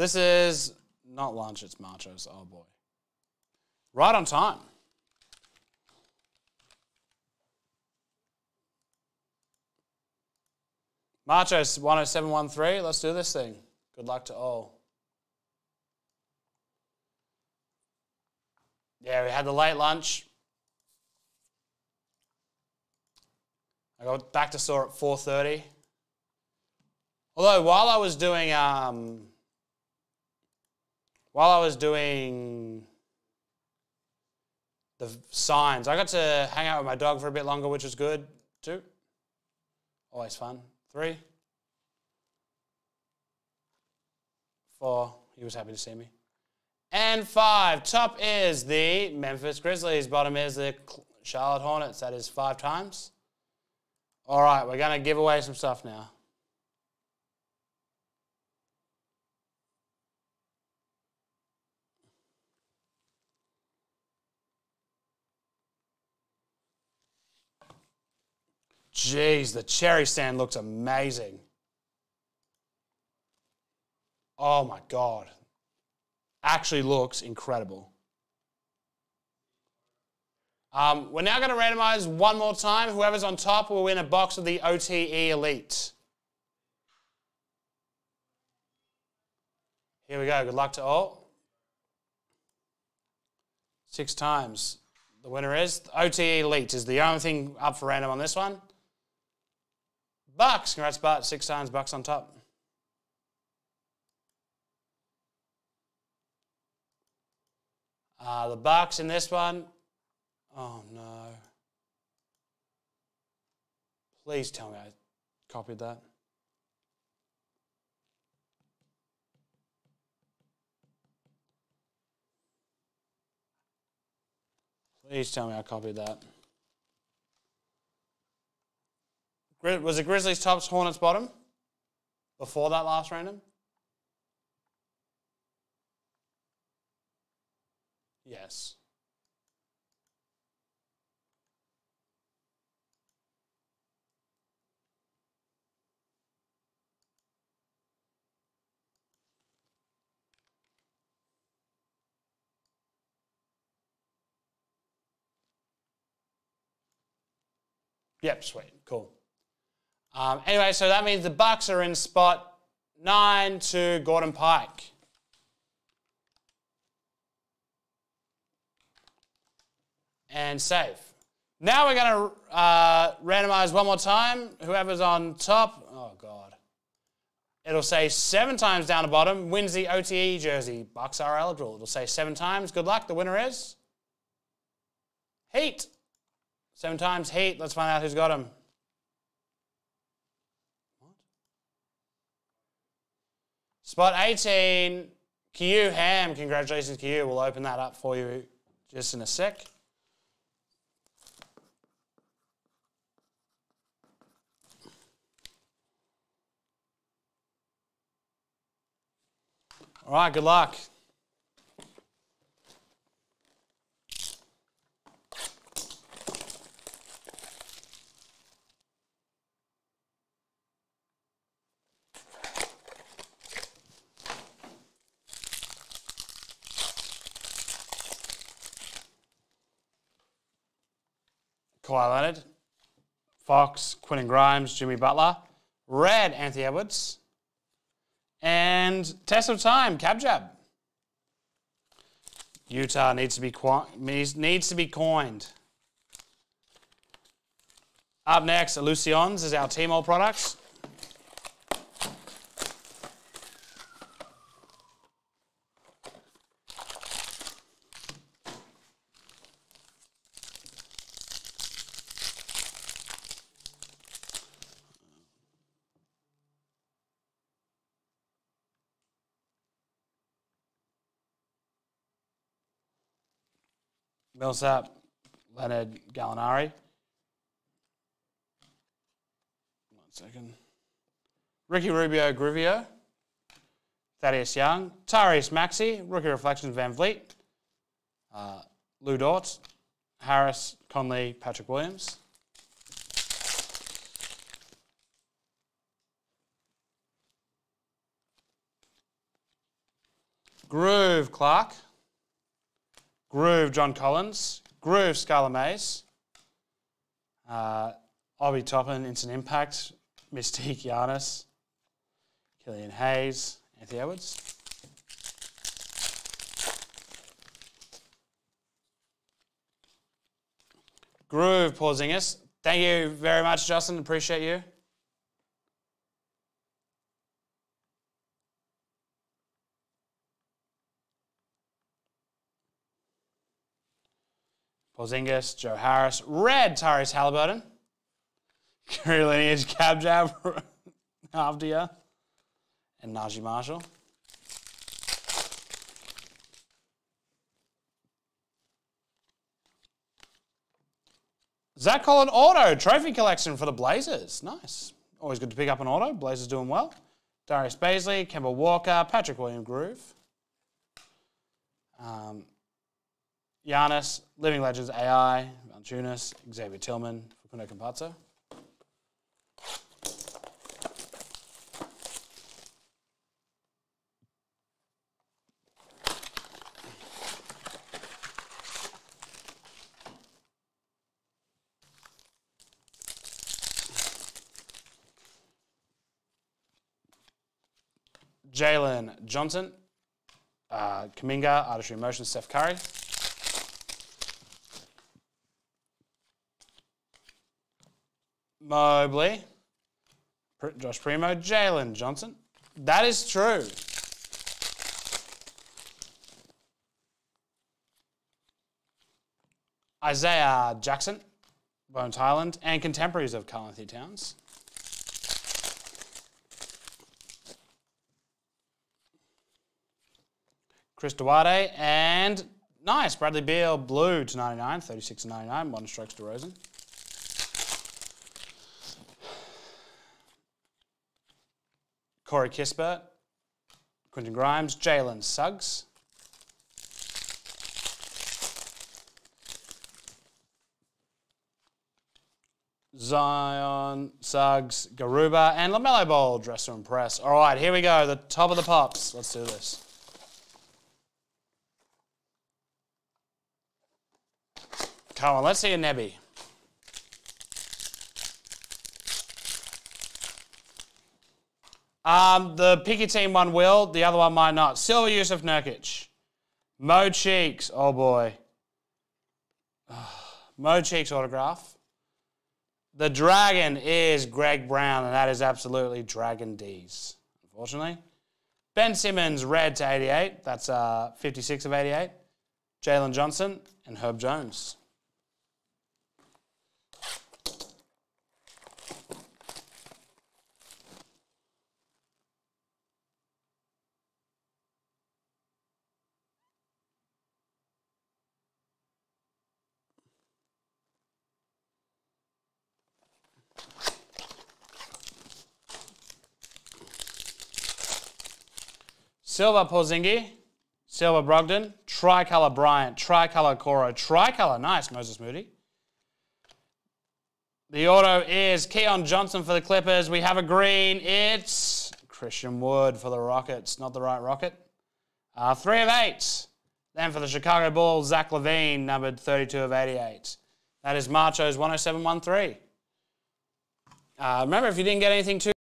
This is not lunch, it's Machos. Oh boy. Right on time. Machos 10713. Let's do this thing. Good luck to all. Yeah, we had the late lunch. I got back to store at 4.30. Although while I was doing um, while I was doing the signs, I got to hang out with my dog for a bit longer, which was good too. Always fun. Three. Four. He was happy to see me. And five. Top is the Memphis Grizzlies. Bottom is the Charlotte Hornets. That is five times. All right, we're going to give away some stuff now. Jeez, the cherry stand looks amazing. Oh my God. Actually looks incredible. Um, we're now going to randomize one more time. Whoever's on top will win a box of the OTE Elite. Here we go. Good luck to all. Six times. The winner is OTE Elite is the only thing up for random on this one. Bucks. Congrats, Bart. Six times Bucks on top. Uh, the Bucks in this one. Oh no. Please tell me I copied that. Please tell me I copied that. Was it Grizzlies tops, Hornets bottom? Before that last random? Yes. Yep, sweet, cool. Um, anyway, so that means the Bucks are in spot nine to Gordon Pike. And save. Now we're going to uh, randomize one more time. Whoever's on top, oh God. It'll say seven times down the bottom, wins the OTE jersey. Bucks are eligible. It'll say seven times. Good luck. The winner is Heat. Seven times Heat. Let's find out who's got them. Spot 18, Q Ham. Congratulations, Q. We'll open that up for you just in a sec. All right, good luck. Kawhi Leonard, Fox, Quentin Grimes, Jimmy Butler, Red, Anthony Edwards, and Test of Time, Cab Jab. Utah needs to be needs needs to be coined. Up next, Illusions is our Team All products. Millsap, Leonard Gallinari. One second. Ricky Rubio Grivio. Thaddeus Young. Tyrese Maxey. Rookie Reflections Van Vleet. Uh, Lu Dort. Harris, Conley, Patrick Williams. Groove Clark. Groove John Collins. Groove Scarlet Mays. Uh, Obi Toppin, Instant Impact. Mystique Giannis. Killian Hayes. Anthony Edwards. Groove Paul Porzingis. Thank you very much, Justin. Appreciate you. Porzingis, Joe Harris, red Tyrese Halliburton, Curry Lineage, Cab Jab, Avdija, and Naji Marshall. Zach Collin auto trophy collection for the Blazers. Nice. Always good to pick up an auto. Blazers doing well. Darius Bazley, Kemba Walker, Patrick William Groove. Um, Giannis, Living Legends AI, Valanciunas, Xavier Tillman, Facundo Campazzo. Jalen Johnson, uh, Kuminga, Artistry Motion, Steph Curry. Mobley, Josh Primo, Jalen Johnson. That is true. Isaiah Jackson, Bones Hyland, and contemporaries of Karl Anthony Towns. Chris Duarte, and nice, Bradley Beal, blue to 99, 36 to 99, modern strokes to Rosen. Corey Kispert, Quentin Grimes, Jalen Suggs. Zion, Suggs, Garuba, and LaMelo Ball, dress to impress. All right, here we go, the top of the pops. Let's do this. Come on, let's see a Nebby. Um, the picky team one will, the other one might not. Silver Jusuf Nurkic. Mo Cheeks, oh boy. Mo Cheeks autograph. The dragon is Greg Brown, and that is absolutely Dragon D's, unfortunately. Ben Simmons, red to 88. That's uh, 56 of 88. Jalen Johnson and Herb Jones. Silver Porzingi, Silver Brogdon, Tricolor Bryant, Tricolor Coro, Tricolor, nice, Moses Moody. The auto is Keon Johnson for the Clippers. We have a green. It's Christian Wood for the Rockets. Not the right Rocket. Uh, three of eight. Then for the Chicago Bulls, Zach LaVine, numbered 32 of 88. That is Macho's 10713. Uh, remember, if you didn't get anything too